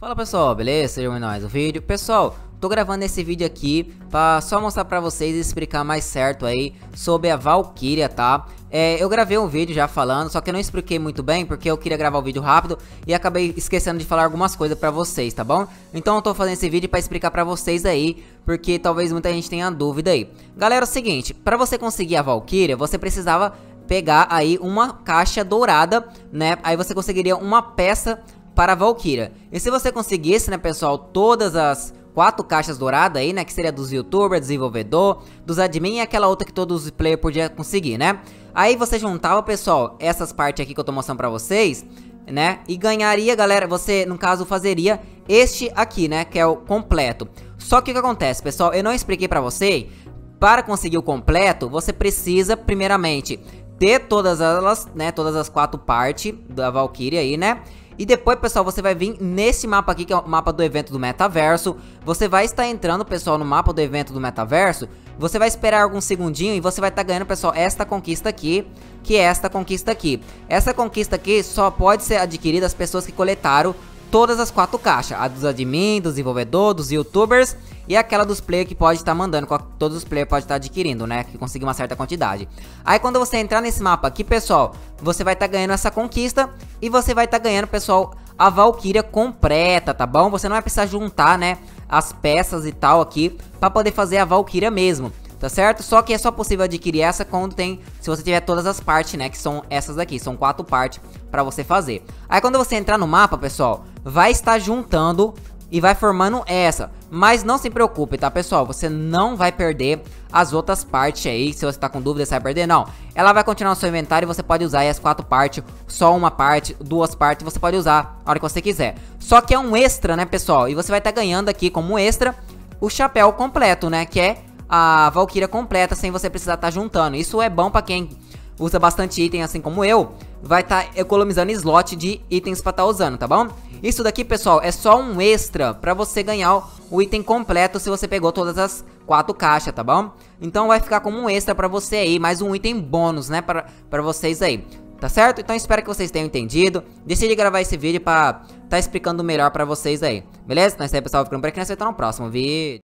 Fala pessoal, beleza? Sejam mais o vídeo. Pessoal, tô gravando esse vídeo aqui pra só mostrar pra vocês e explicar mais certo aí sobre a Valkyria, tá? É, eu gravei um vídeo já falando, só que eu não expliquei muito bem porque eu queria gravar o vídeo rápido e acabei esquecendo de falar algumas coisas pra vocês, tá bom? Então eu tô fazendo esse vídeo pra explicar pra vocês aí, porque talvez muita gente tenha dúvida aí. Galera, é o seguinte, pra você conseguir a Valkyria, você precisava pegar aí uma caixa dourada, né? Aí você conseguiria uma peça para a Valkyria. E se você conseguisse, né, pessoal, todas as quatro caixas douradas aí, né, que seria dos youtubers, desenvolvedor, dos admin e aquela outra que todos os players podiam conseguir, né? Aí você juntava, pessoal, essas partes aqui que eu tô mostrando pra vocês, né? E ganharia, galera, você, no caso, fazeria este aqui, né, que é o completo. Só que o que acontece, pessoal, eu não expliquei pra você, para conseguir o completo, você precisa, primeiramente, ter todas elas, né, todas as quatro partes da Valkyria aí, né? E depois, pessoal, você vai vir nesse mapa aqui, que é o mapa do evento do metaverso. Você vai estar entrando, pessoal, no mapa do evento do metaverso. Você vai esperar alguns segundinhos e você vai estar ganhando, pessoal, esta conquista aqui, que é esta conquista aqui. Essa conquista aqui só pode ser adquirida as pessoas que coletaram todas as quatro caixas. A dos admin, dos desenvolvedores, dos youtubers e aquela dos players que pode estar mandando, todos os players podem estar adquirindo, né? Que conseguir uma certa quantidade. Aí quando você entrar nesse mapa aqui, pessoal, você vai estar ganhando essa conquista e você vai estar ganhando, pessoal, a Valkyria completa, tá bom? Você não vai precisar juntar, né, as peças e tal aqui para poder fazer a Valkyria mesmo tá certo? Só que é só possível adquirir essa quando tem, se você tiver todas as partes, né, que são essas daqui, são quatro partes para você fazer. Aí quando você entrar no mapa, pessoal, vai estar juntando e vai formando essa. Mas não se preocupe, tá, pessoal? Você não vai perder as outras partes aí. Se você tá com dúvida se vai perder, não. Ela vai continuar no seu inventário e você pode usar as quatro partes, só uma parte, duas partes, você pode usar a hora que você quiser. Só que é um extra, né, pessoal? E você vai estar tá ganhando aqui como extra o chapéu completo, né? Que é a Valkyria completa sem você precisar estar tá juntando. Isso é bom pra quem usa bastante item, assim como eu, vai estar tá economizando slot de itens pra estar tá usando, tá bom? Isso daqui, pessoal, é só um extra pra você ganhar o item completo se você pegou todas as quatro caixas, tá bom? Então vai ficar como um extra pra você aí, mais um item bônus, né, pra, pra vocês aí. Tá certo? Então espero que vocês tenham entendido. Decidi gravar esse vídeo pra tá explicando melhor pra vocês aí. Beleza? Então é isso aí, pessoal. Ficando por aqui. Nós vemos no próximo vídeo.